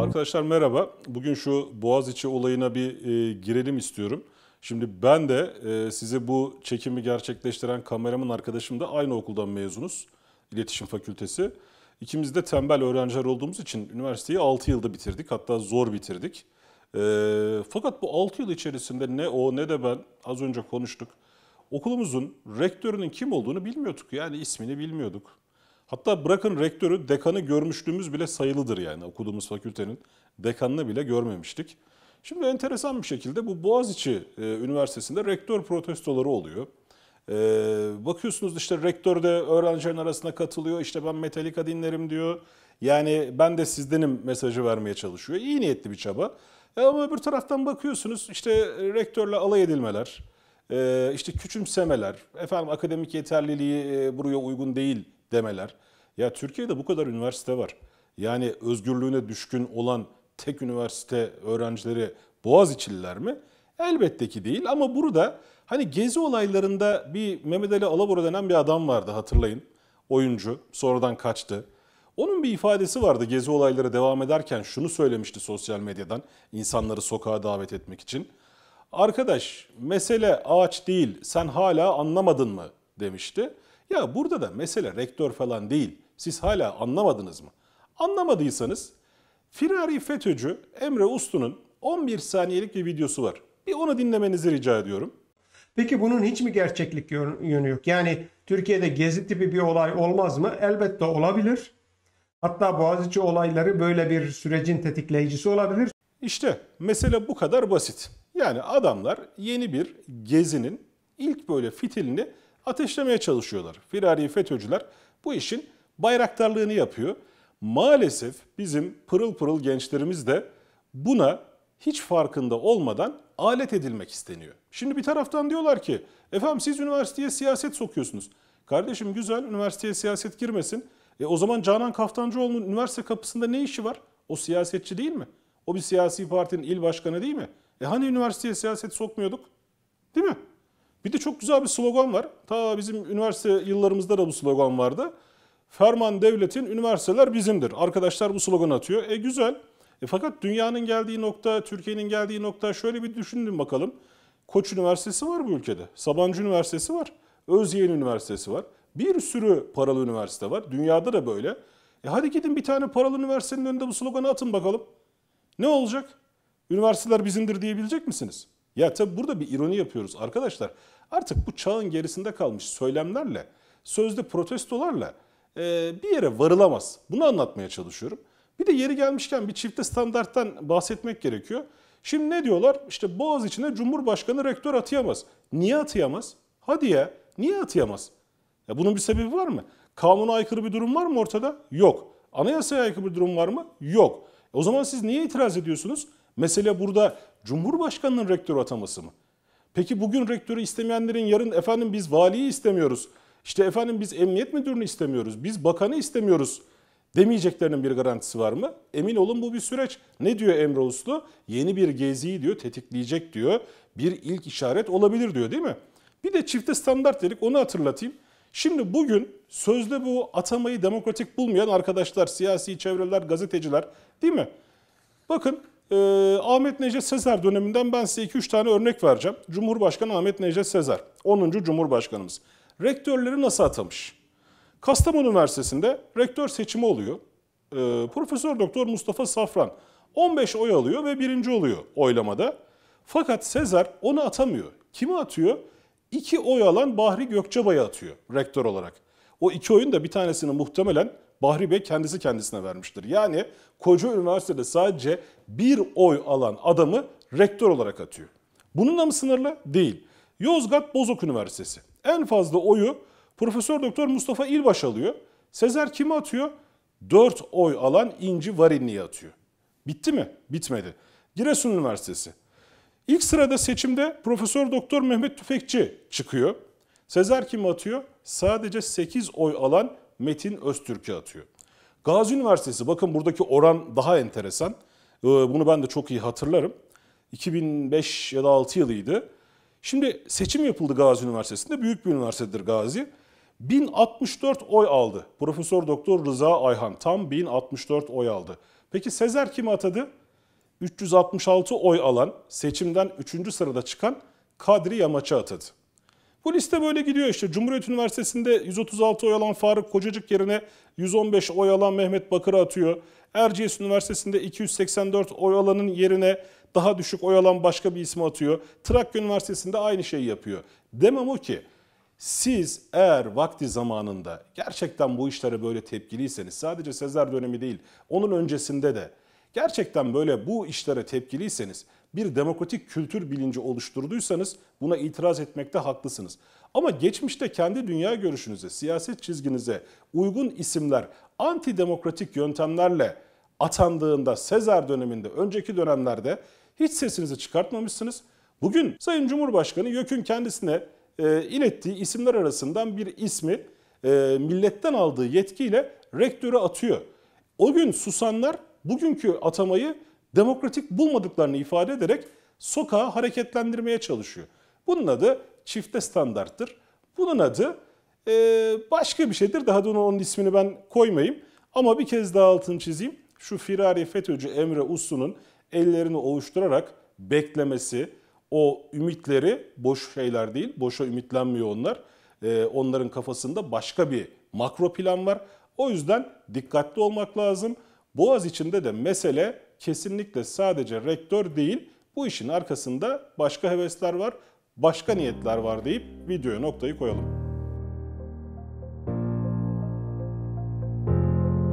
Arkadaşlar merhaba. Bugün şu Boğaziçi olayına bir e, girelim istiyorum. Şimdi ben de e, size bu çekimi gerçekleştiren kameraman arkadaşım da aynı okuldan mezunuz. İletişim Fakültesi. İkimiz de tembel öğrenciler olduğumuz için üniversiteyi 6 yılda bitirdik. Hatta zor bitirdik. E, fakat bu 6 yıl içerisinde ne o ne de ben az önce konuştuk. Okulumuzun rektörünün kim olduğunu bilmiyorduk. Yani ismini bilmiyorduk. Hatta bırakın rektörü, dekanı görmüşlüğümüz bile sayılıdır yani okuduğumuz fakültenin dekanını bile görmemiştik. Şimdi enteresan bir şekilde bu Boğaziçi e, Üniversitesi'nde rektör protestoları oluyor. E, bakıyorsunuz işte rektör de öğrencilerin arasına katılıyor. İşte ben Metallica dinlerim diyor. Yani ben de sizdenim mesajı vermeye çalışıyor. İyi niyetli bir çaba. E, ama öbür taraftan bakıyorsunuz işte rektörle alay edilmeler, e, işte küçümsemeler, efendim akademik yeterliliği e, buraya uygun değil demeler. Ya Türkiye'de bu kadar üniversite var. Yani özgürlüğüne düşkün olan tek üniversite öğrencileri Boğaziçi'liler mi? Elbette ki değil ama burada hani gezi olaylarında bir Mehmet Ali Alabora denen bir adam vardı hatırlayın. Oyuncu sonradan kaçtı. Onun bir ifadesi vardı gezi olayları devam ederken şunu söylemişti sosyal medyadan insanları sokağa davet etmek için. Arkadaş mesele ağaç değil sen hala anlamadın mı demişti. Ya burada da mesele rektör falan değil. Siz hala anlamadınız mı? Anlamadıysanız firari FETÖ'cü Emre Uslu'nun 11 saniyelik bir videosu var. Bir onu dinlemenizi rica ediyorum. Peki bunun hiç mi gerçeklik yönü yok? Yani Türkiye'de gezi tipi bir olay olmaz mı? Elbette olabilir. Hatta Boğaziçi olayları böyle bir sürecin tetikleyicisi olabilir. İşte mesele bu kadar basit. Yani adamlar yeni bir gezinin ilk böyle fitilini ateşlemeye çalışıyorlar. Firari FETÖ'cüler bu işin bayraktarlığını yapıyor. Maalesef bizim pırıl pırıl gençlerimiz de buna hiç farkında olmadan alet edilmek isteniyor. Şimdi bir taraftan diyorlar ki efendim siz üniversiteye siyaset sokuyorsunuz. Kardeşim güzel üniversiteye siyaset girmesin. E o zaman Canan Kaftancıoğlu'nun üniversite kapısında ne işi var? O siyasetçi değil mi? O bir siyasi partinin il başkanı değil mi? E hani üniversiteye siyaset sokmuyorduk? Değil mi? Bir de çok güzel bir slogan var. Ta bizim üniversite yıllarımızda da bu slogan vardı. Ferman devletin, üniversiteler bizimdir. Arkadaşlar bu slogan atıyor. E güzel. E fakat dünyanın geldiği nokta, Türkiye'nin geldiği nokta şöyle bir düşündüm bakalım. Koç Üniversitesi var bu ülkede. Sabancı Üniversitesi var. Özyeğin Üniversitesi var. Bir sürü paralı üniversite var. Dünyada da böyle. E hadi gidin bir tane paralı üniversitenin önünde bu sloganı atın bakalım. Ne olacak? Üniversiteler bizimdir diyebilecek misiniz? Ya tabi burada bir ironi yapıyoruz arkadaşlar. Artık bu çağın gerisinde kalmış söylemlerle, sözde protestolarla e, bir yere varılamaz. Bunu anlatmaya çalışıyorum. Bir de yeri gelmişken bir çifte standarttan bahsetmek gerekiyor. Şimdi ne diyorlar? İşte Boğaz içine Cumhurbaşkanı rektör atayamaz. Niye atayamaz? Hadi ya, niye atayamaz? Ya bunun bir sebebi var mı? Kanuna aykırı bir durum var mı ortada? Yok. Anayasaya aykırı bir durum var mı? Yok. E o zaman siz niye itiraz ediyorsunuz? Mesele burada Cumhurbaşkanının rektör ataması mı? Peki bugün rektörü istemeyenlerin yarın efendim biz valiyi istemiyoruz. İşte efendim biz emniyet müdürünü istemiyoruz. Biz bakanı istemiyoruz demeyeceklerinin bir garantisi var mı? Emin olun bu bir süreç. Ne diyor Emre Uslu? Yeni bir geziyi diyor tetikleyecek diyor. Bir ilk işaret olabilir diyor değil mi? Bir de çifte standart dedik onu hatırlatayım. Şimdi bugün sözde bu atamayı demokratik bulmayan arkadaşlar, siyasi çevreler, gazeteciler değil mi? Bakın e, Ahmet Necdet Sezer döneminden ben size 2-3 tane örnek vereceğim. Cumhurbaşkanı Ahmet Necdet Sezer, 10. Cumhurbaşkanımız. Rektörleri nasıl atamış? Kastamonu Üniversitesi'nde rektör seçimi oluyor. E, Profesör Doktor Mustafa Safran 15 oy alıyor ve birinci oluyor oylamada. Fakat Sezer onu atamıyor. Kimi atıyor? İki oy alan Bahri Gökçebay'ı atıyor rektör olarak. O iki oyun da bir tanesini muhtemelen Bahri Bey kendisi kendisine vermiştir. Yani koca üniversitede sadece bir oy alan adamı rektör olarak atıyor. Bununla mı sınırlı? Değil. Yozgat Bozok Üniversitesi. En fazla oyu Profesör Doktor Mustafa İlbaş alıyor. Sezer kimi atıyor? 4 oy alan İnci Varinli'yi atıyor. Bitti mi? Bitmedi. Giresun Üniversitesi. İlk sırada seçimde Profesör Doktor Mehmet Tüfekçi çıkıyor. Sezer kimi atıyor? Sadece 8 oy alan Metin Öztürk'ü atıyor. Gazi Üniversitesi bakın buradaki oran daha enteresan. Ee, bunu ben de çok iyi hatırlarım. 2005 ya da 6 yılıydı. Şimdi seçim yapıldı Gazi Üniversitesi'nde. Büyük bir üniversitedir Gazi. 1064 oy aldı. Profesör Doktor Rıza Ayhan tam 1064 oy aldı. Peki Sezer kimi atadı? 366 oy alan, seçimden 3. sırada çıkan Kadri Yamaç'ı atadı. Bu liste böyle gidiyor işte. Cumhuriyet Üniversitesi'nde 136 oy alan Faruk Kocacık yerine 115 oy alan Mehmet Bakır'ı atıyor. Erciyes Üniversitesi'nde 284 oy alanın yerine daha düşük oy alan başka bir ismi atıyor. Trakya Üniversitesi'nde aynı şeyi yapıyor. Demem o ki siz eğer vakti zamanında gerçekten bu işlere böyle tepkiliyseniz sadece Sezer dönemi değil onun öncesinde de gerçekten böyle bu işlere tepkiliyseniz bir demokratik kültür bilinci oluşturduysanız buna itiraz etmekte haklısınız. Ama geçmişte kendi dünya görüşünüze, siyaset çizginize uygun isimler antidemokratik yöntemlerle atandığında Sezar döneminde, önceki dönemlerde hiç sesinizi çıkartmamışsınız. Bugün Sayın Cumhurbaşkanı YÖK'ün kendisine e, ilettiği isimler arasından bir ismi e, milletten aldığı yetkiyle rektöre atıyor. O gün susanlar bugünkü atamayı demokratik bulmadıklarını ifade ederek sokağı hareketlendirmeye çalışıyor. Bunun adı çifte standarttır. Bunun adı e, başka bir şeydir. Daha da onun ismini ben koymayayım. Ama bir kez daha altını çizeyim. Şu firari FETÖ'cü Emre Uslu'nun ellerini ovuşturarak beklemesi, o ümitleri boş şeyler değil, boşa ümitlenmiyor onlar. Ee, onların kafasında başka bir makro plan var. O yüzden dikkatli olmak lazım. Boğaz içinde de mesele kesinlikle sadece rektör değil, bu işin arkasında başka hevesler var, başka niyetler var deyip videoya noktayı koyalım.